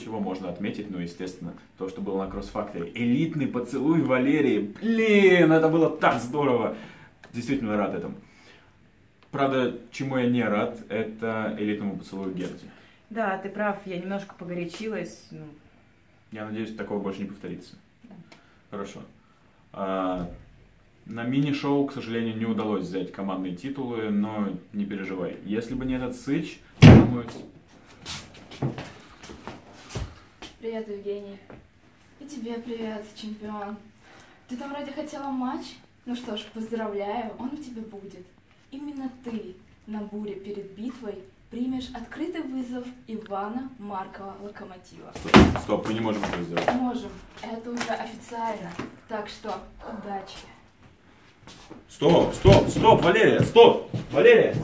чего можно отметить, ну, естественно, то, что было на кросс-факторе. Элитный поцелуй Валерии. Блин, это было так здорово. Действительно рад этому. Правда, чему я не рад, это элитному поцелую Герти. Да, ты прав, я немножко погорячилась. Ну, Я надеюсь, такого больше не повторится. Хорошо. А, на мини-шоу, к сожалению, не удалось взять командные титулы, но не переживай. Если бы не этот сыч, думаю, Привет, Евгений. И тебе привет, чемпион. Ты там вроде хотела матч? Ну что ж, поздравляю, он у тебя будет. Именно ты на буре перед битвой примешь открытый вызов Ивана Маркова Локомотива. Стоп, мы не можем этого сделать. Можем, это уже официально. Так что, удачи. Стоп, стоп, стоп, Валерия, стоп! Валерия!